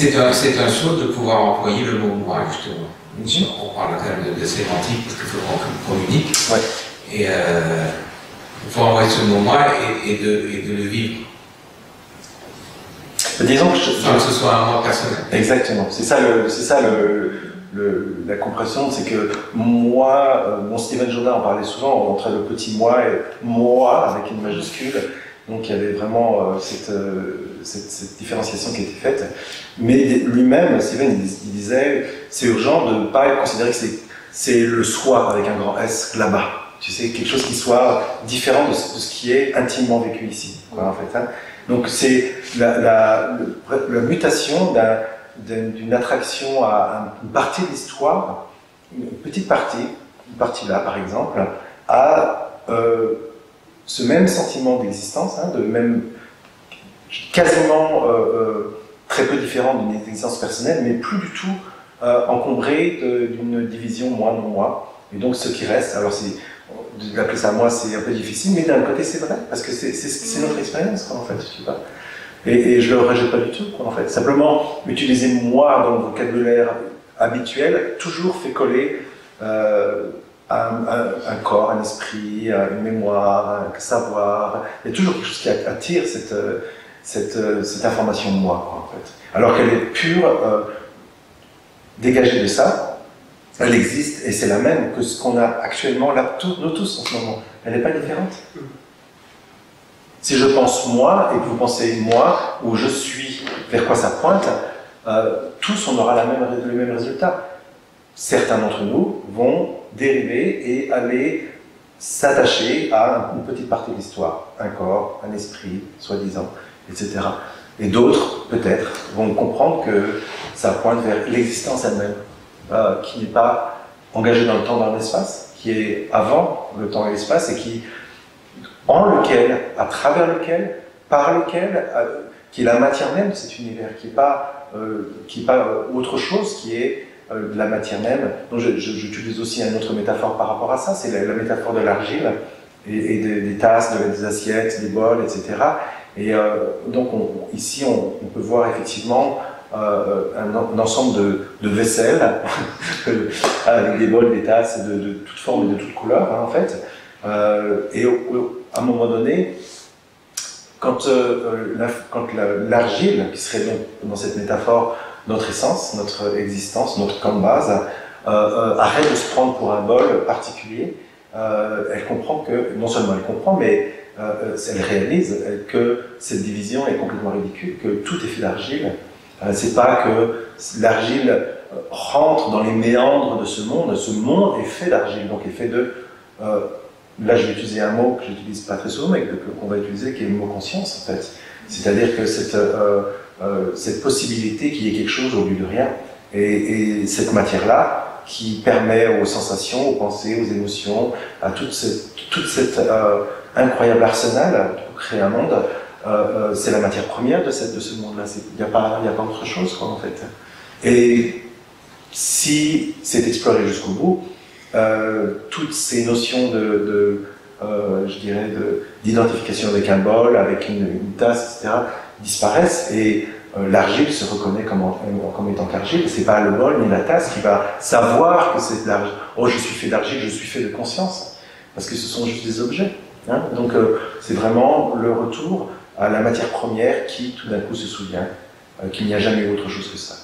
C'est un, un saut de pouvoir employer le mot moi, justement. On parle quand même de, sémantique parce qu'il faut qu'on communique. Ouais. Et euh, pouvoir envoyer ce mot moi et, et, de, et de le vivre. Disons que, je, que ce soit un moi personnel. Exactement. C'est ça, le, ça le, le, la compression, c'est que moi, euh, mon Steven Jobin en parlait souvent entre le petit moi et moi avec une majuscule. Donc il y avait vraiment euh, cette, euh, cette, différenciation qui était faite. Mais lui-même, Steven, il, disait c'est urgent de ne pas considérer que c'est, le soi avec un grand S là-bas. Tu sais, quelque chose qui soit différent de ce, qui est intimement vécu ici. Hein. Donc c'est la, mutation d'une attraction à une partie de l'histoire, une petite partie, une partie là par exemple, ce même sentiment d'existence, hein, de même quasiment euh, euh, très peu différent d'une existence personnelle, mais plus du tout euh, encombré d'une division moi-non-moi. Et donc ce qui reste, alors d'appeler ça moi, c'est un peu difficile, mais d'un côté c'est vrai, parce que c'est notre expérience, en fait, tu vois. Et, et, je le rejette pas du tout, quoi, en fait. Simplement, utiliser moi dans le vocabulaire habituel toujours fait coller un, corps, un esprit, une mémoire, un savoir. Il y a toujours quelque chose qui attire cette, information de moi, en fait. Alors qu'elle est pure, euh, dégagée de ça, elle existe et c'est la même que ce qu'on a actuellement là, tous, nous tous en ce moment. Elle n'est pas différente? Si je pense moi et que vous pensez moi, ou je suis, vers quoi ça pointe, euh, tous on aura le même résultat. Certains d'entre nous vont dériver et aller s'attacher à une petite partie de l'histoire, un corps, un esprit, soi-disant, etc. Et d'autres, peut-être, vont comprendre que ça pointe vers l'existence elle-même. Euh, qui n'est pas engagé dans le temps, dans l'espace, qui est avant le temps et l'espace et qui, en lequel, à travers lequel, par lequel, euh, qui est la matière même de cet univers, qui n'est pas, euh, qui est pas euh, autre chose, qui est euh, de la matière même. Donc j'utilise aussi une autre métaphore par rapport à ça, c'est la, métaphore de l'argile et, des, des, tasses, de, des assiettes, des bols, etc. Et donc on, ici on, peut voir effectivement euh, un, ensemble de, de vaisselle avec des bols, des tasses de, de toutes formes et de toutes couleurs hein, en fait. Euh, et à un moment donné, euh, quand l'argile, qui serait donc dans cette métaphore notre essence, notre existence, notre camp de base, euh, euh, arrête de se prendre pour un bol particulier, euh, elle comprend que, non seulement elle comprend, mais elle réalise que cette division est complètement ridicule, que tout est fait d'argile, c'est pas que l'argile rentre dans les méandres de ce monde. Ce monde est fait d'argile, donc est fait de. Là, je vais utiliser un mot que j'utilise pas très souvent, mais qu'on va utiliser, qui est le mot conscience, en fait. C'est-à-dire que cette, euh, cette possibilité qu'il y ait quelque chose au lieu de rien, et, et cette matière-là, qui permet aux sensations, aux pensées, aux émotions, à toute cette, euh, incroyable arsenal pour créer un monde, euh, c'est la matière première de, ce monde-là. Il n'y a, pas, autre chose, en fait. Et si c'est exploré jusqu'au bout, toutes ces notions de, je dirais, d'identification avec un bol, avec une tasse, etc., disparaissent et euh, l'argile se reconnaît comme, en, comme étant qu'argile. C'est pas le bol ni la tasse qui va savoir que c'est de l'argile. Oh, je suis fait d'argile, je suis fait de conscience, parce que ce sont juste des objets. Hein Donc, euh, c'est vraiment le retour à la matière première qui tout d'un coup se souvient euh, qu'il n'y a jamais autre chose que ça.